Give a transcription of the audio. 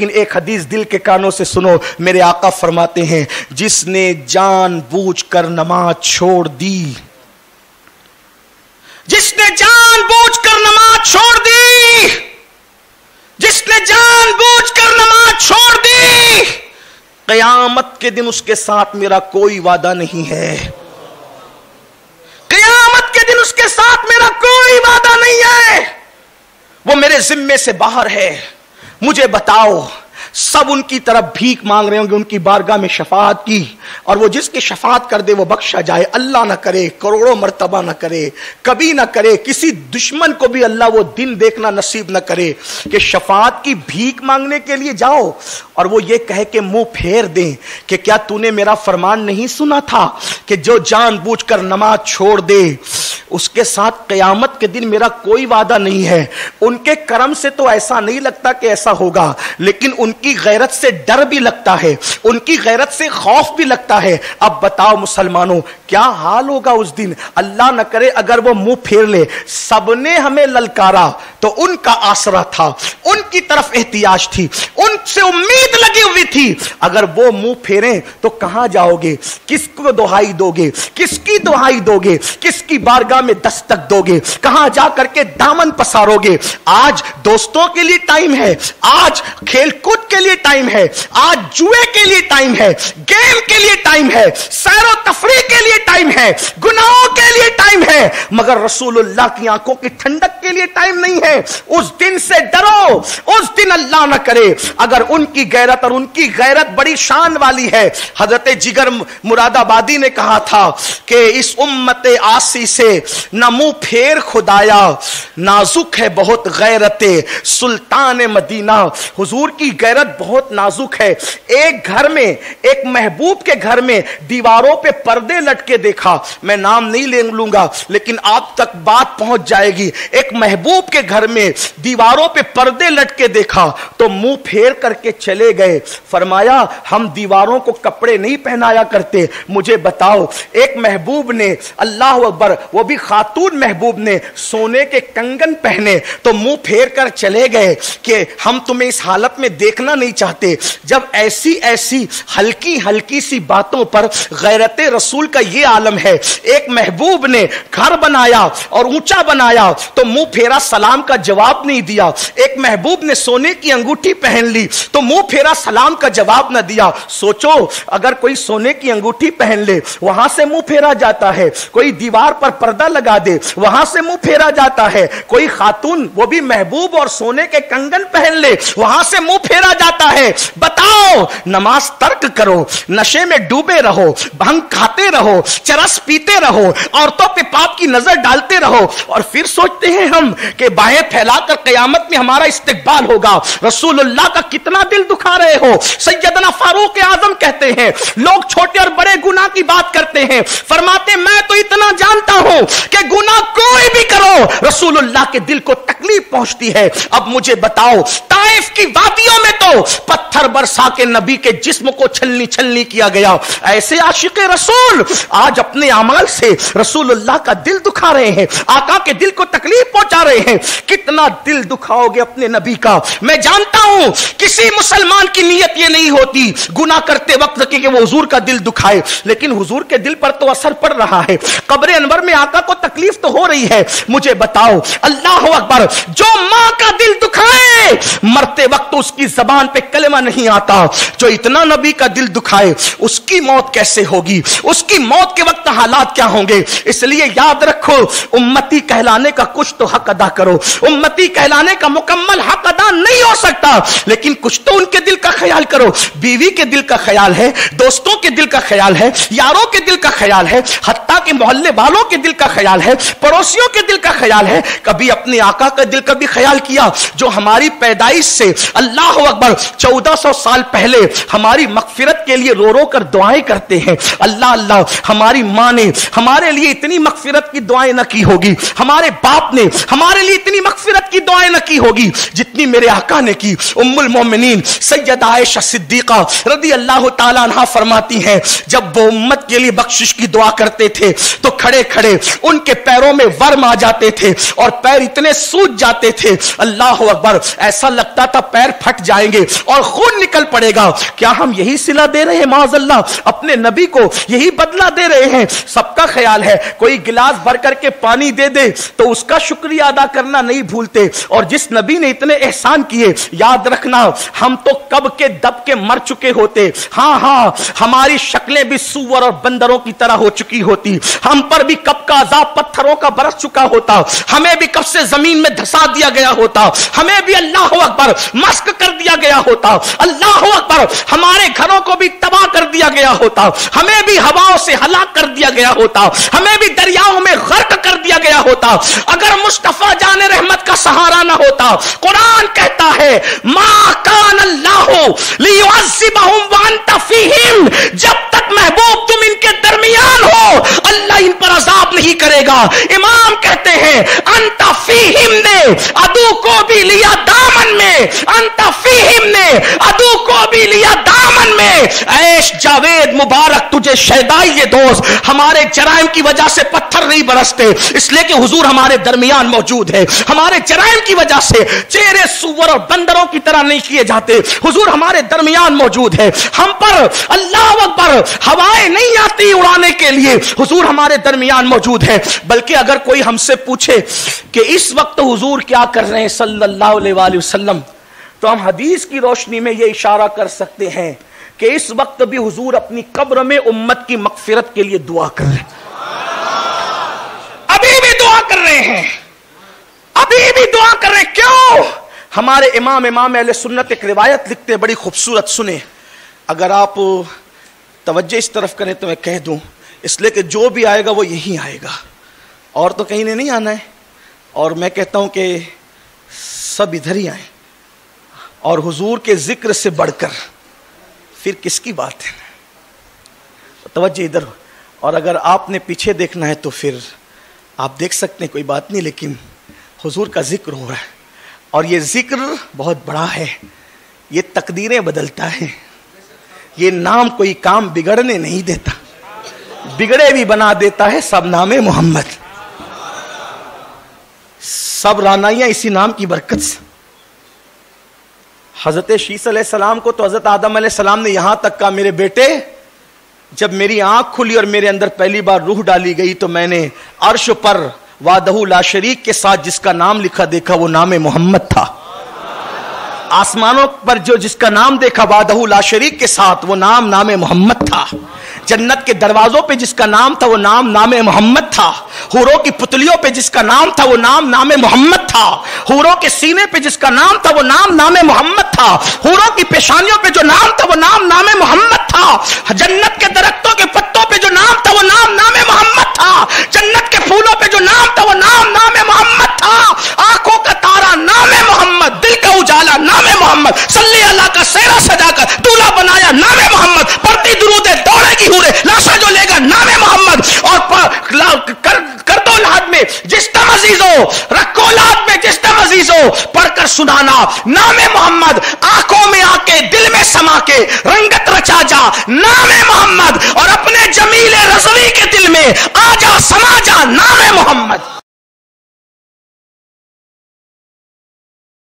लेकिन एक हदीस दिल के कानों से सुनो, मेरे आका फरमाते हैं, जिसने जान बूझ कर नमाज़ छोड़ दी। जिसने जान बूझ कर नमाज़ छोड़ दी। जिसने जान बूझ कर नमाज़ छोड़ दी। कयामत के दिन उसके साथ मेरा कोई वादा नहीं है। कयामत के दिन उसके साथ मेरा कोई वादा नहीं है। वो मेरे जिम्मे से बाहर है। मुझे बताओ, सब उनकी तरफ़ भीख मांग रहे होंगे, उनकी बारगाह में शफात की, और वो जिसकी शफात कर दे वो बख्शा जाए। अल्लाह ना करे, करोड़ों मरतबा ना करे, कभी ना करे, किसी दुश्मन को भी अल्लाह वो दिन देखना नसीब ना करे कि शफात की भीख मांगने के लिए जाओ, और वो ये कहे कि मुँह फेर दें कि क्या तूने मेरा फरमान नहीं सुना था कि जो जानबूझकर नमाज़ छोड़ दे उसके साथ कयामत के दिन मेरा कोई वादा नहीं है। उनके कर्म से तो ऐसा नहीं लगता कि ऐसा होगा, लेकिन उनकी गैरत से डर भी लगता है, उनकी गैरत से खौफ भी लगता है। अब बताओ मुसलमानों, क्या हाल होगा उस दिन? अल्लाह न करे अगर वो मुँह फेर ले। सबने हमें ललकारा तो उनका आसरा था, उनकी तरफ़ एहतियाज थी, उनसे उम्मीद लगी हुई थी अगर वो मुँह फेरे तो कहाँ जाओगे? किसको दोहाई दोगे? किसकी दोहाई दोगे? किसकी बारगाह में दस्तक दोगे? कहाँ जाकर के दामन पसारोगे? आज दोस्तों के लिए टाइम है। आज के लिए टाइम है, आज जुए के लिए टाइम है, गेम के लिए टाइम है, सैरो तफरी के लिए टाइम है, गुनाहों के लिए टाइम है, मगर रसूलुल्लाह की आँखों की ठंडक के लिए टाइम नहीं है। उस दिन से डरो, उस दिन अल्लाह ना करे। अगर उनकी गैरत और उनकी गैरत बड़ी शान वाली है, हज़रत जिगर मुरादाबादी ने कहा था कि इस उम्मत आसी से न मुँह फेर खुदाया, नाजुक है बहुत गैरत। सुल्तान मदीना, हुजूर की गैरत बहुत नाजुक है। एक घर में, एक महबूब के घर में दीवारों पे पर्दे लटके देखा। मैं नाम नहीं ले लूँगा, लेकिन आप तक बात पहुँच जाएगी। एक महबूब के घर में दीवारों पे पर्दे लटके देखा तो मुँह फेर करके चले गए। फरमाया, हम दीवारों को कपड़े नहीं पहनाया करते। मुझे बताओ, एक महबूब ने, अल्लाह अकबर, वो भी खातून महबूब ने सोने के कंगन पहने तो मुँह फेर कर चले गए कि हम तुम्हें इस हालत में देखना नहीं चाहते। जब ऐसी ऐसी हल्की हल्की सी बातों पर गैरत रसूल का ये आलम है, एक महबूब ने घर बनाया और ऊँचा बनाया तो मुँह फेरा सलाम का जवाब नहीं दिया। एक महबूब ने सोने की अंगूठी पहन ली तो मुँह फेरा सलाम का जवाब न दिया। सोचो, अगर कोई सोने की अंगूठी पहन ले, वहाँ से मुँह फेरा जाता है, कोई दीवार पर पर्दा लगा दे, वहाँ से मुँह फेरा जाता है। कोई खातून, वो भी महबूब और सोने के कंगन पहन ले, वहाँ से मुँह फेरा जाता है। बताओ, नमाज़ तर्क करो, नशे में डूबे रहो, भंग खाते रहो, चरस पीते रहो, औरतों पे पाप की नज़र डालते रहो, और फिर सोचते हैं हम कि बाहें फैलाकर कयामत में हमारा इस्तेकबाल होगा। रसूलुल्लाह का कितना दिल दुखा रहे हो? सैयदना फारूक आज़म कहते हैं, लोग छोटे और बड़े गुनाह की बात करते हैं। फरमाते, मैं तो इतना जानता हूँ कि गुना कोई भी करो, रसूलुल्लाह के दिल को तकलीफ़ पहुँचती है। अब मुझे बताओ, ताइफ की वादियों में तो पत्थर बरसा के नबी के जिस्म को छलनी छलनी किया गया ऐसे आशिक रसूल आज अपने अमाल से रसूलुल्लाह का दिल दुखा रहे हैं, आका के दिल को तकलीफ़ पहुँचा रहे हैं। कितना दिल दुखाओगे अपने नबी का? मैं जानता हूँ, किसी मुसलमान की नीयत ये नहीं होती गुना करते वक्त कि वो हुजूर का दिल दुखाए। लेकिन हुजूर के दिल पर तो असर पड़ रहा है। कब्र अनवर में आका को तकलीफ़ तो हो रही है। मुझे बताओ, अल्लाह अकबर, जो माँ का दिल दुखाए, मरते वक्त उसकी जबान पे कलमा नहीं आता जो इतना नबी का दिल दुखाए, उसकी मौत कैसे होगी? उसकी मौत के वक्त हालात क्या होंगे? इसलिए याद रखो, उम्मती कहलाने का कुछ तो हक अदा करो। उम्मती कहलाने का मुकम्मल हक अदा नहीं हो सकता। लेकिन कुछ तो उनके दिल का ख्याल करो। बीवी के दिल का ख्याल है, दोस्तों के दिल का ख्याल है, यारों के दिल का ख्याल है, हत्ता के मोहल्ले वालों के दिल का ख्याल है, पड़ोसियों के दिल का ख्याल है। कभी अपने आका का दिल का भी ख्याल किया, जो हमारी पैदाइश से अल्लाह अकबर चौदह सौ साल पहले हमारी मगफिरत के लिए रो रो कर दुआएँ करते हैं। अल्लाह अल्लाह, हमारी माँ ने हमारे लिए इतनी मगफिरत की दुआएँ न की होगी। हमारे बाप ने हमारे लिए इतनी मगफिरत की दुआएँ न की होगी जितनी मेरे आका ने की। उम्मुल मोमिनीन, सैयद आयशा सिद्दीका रदी अल्लाह तला फरमाती हैं, जब वो उम्मत के लिए बख्शिश की दुआ करते थे तो खड़े खड़े उनके पैरों में वर्म आ जाते थे और पैर इतने सूज जाते थे। अल्लाह अकबर, ऐसा लगता था पैर फट जाएँगे और खून निकल पड़ेगा। क्या हम यही सिला दे रहे हैं माजल्ला अपने नबी को यही बदला दे रहे हैं। सबका ख्याल है, कोई गिलास भर करके पानी दे दे तो उसका शुक्रिया अदा करना नहीं भूलते। और जिस नबी ने इतने एहसान किए, याद रखना, हम तो कब के दब के मर चुके होते। हाँ हाँ हमारी शक्लें भी सुअर और बंदरों की तरह हो चुकी होती। हम पर भी कब का अजाब पत्थरों का बरस चुका होता। हमें भी कब से ज़मीन में धसा दिया गया होता। हमें भी अल्लाह अकबर मस्क कर दिया गया होता। अल्लाह अकबर, हमारे घरों को भी तबाह कर दिया गया होता, हमें भी हवाओं से हलाक कर दिया गया होता, हमें भी दरियाओं में गर्क कर दिया गया होता। अगर मुस्तफ़ा जाने रहमत का सहारा ना होता, कुरान कहता है, माँ कान अल्लाह जब तक महबूब तुम इनके दरमियान हो, अल्लाह इन पर अजाब नहीं करेगा। इमाम कहते हैं अंतफीहिम ने, अदू को भी लिया दामन अंतफीहिम ने अदू को भी लिया दामन में। ऐश जावेद मुबारक, तुझे शैदाई ये दोस्त, हमारे जराइम की वजह से पत्थर नहीं बरसते। इसलिए कि हुजूर हमारे दरमियान मौजूद है। हमारे जराइम की वजह से चेहरे सुवर और बंदरों की तरह नहीं किए जाते। हुजूर हमारे दरमियान मौजूद है। हम पर अल्लाह अकबर हवाएँ नहीं आती उड़ाने के लिए। हुजूर हमारे दरमियान मौजूद है। बल्कि अगर कोई हमसे पूछे कि इस वक्त हुजूर क्या कर रहे हैं सल्लल्लाहु अलैहि वसल्लम तो हम हदीस की रोशनी में यह इशारा कर सकते हैं कि इस वक्त भी हुजूर अपनी कब्र में उम्मत की मकफिरत के लिए दुआ कर रहे हैं। अभी भी दुआ कर रहे हैं। अभी भी दुआ कर रहे हैं। क्यों? हमारे इमाम इमाम अहले सुन्नत एक रिवायत लिखते हैं, बड़ी खूबसूरत। सुने। अगर आप तवज्जो इस तरफ़ करें तो मैं कह दूँ, इसलिए कि जो भी आएगा वो यहीं आएगा। और तो कहीं ने नहीं आना है। और मैं कहता हूँ कि सब इधर ही आए। और हुजूर के ज़िक्र से बढ़कर, फिर किसकी बात है? तवज्जो इधर और अगर आपने पीछे देखना है तो फिर आप देख सकते हैं, कोई बात नहीं, लेकिन हुजूर का ज़िक्र हो रहा है। और ये ज़िक्र बहुत बड़ा है। ये तकदीरें बदलता है। ये नाम कोई काम बिगड़ने नहीं देता। बिगड़े भी बना देता है सब नामे मोहम्मद। सब रानाइयाँ इसी नाम की बरकत से। हज़रत शीस सलाम को तो हज़रत आदम सलाम ने यहाँ तक कहा, मेरे बेटे, जब मेरी आँख खुली और मेरे अंदर पहली बार रूह डाली गई तो मैंने अर्श पर वादहू ला शरीक के साथ जिसका नाम लिखा देखा, वो नाम मोहम्मद था। आसमानों पर जो जिसका नाम देखा, वादहू ला शरीक के साथ, वो नाम नाम मोहम्मद था। जन्नत के दरवाजों पे जिसका नाम था, वो नाम नाम मोहम्मद था। हुरों की पुतलियों पे जिसका नाम था, वो नाम नाम मोहम्मद था। हुरों के सीने पे जिसका नाम था, वो नाम नाम मोहम्मद था। हुरों की पेशानियों पे जो नाम था, वो नाम नाम मोहम्मद था। जन्नत के दरख्तों के पत्तों पे जो नाम था, वो नाम नाम मोहम्मद था। जन्नत के फूलों पे जो नाम था, वो नाम नाम मोहम्मद था आँखों का तारा नाम मोहम्मद दिल का उजाला नाम मोहम्मद सल्ली अल्लाह का सेरा सजाकर दूल्हा बनाया नाम मोहम्मद पड़ती दुरूदे दौड़ेगी हुरे लाशा जो लेगा नाम मोहम्मद और कर, कर दो लाद में जिस अजीजो रखो लाद में जिस अजीजो पढ़कर सुनाना। नाम मोहम्मद, आँखों में आके, दिल में समा के रंगत रचा जा। नाम मोहम्मद, और अपने जमीले रजवी के दिल में आ जा, समा जा नाम मोहम्मद।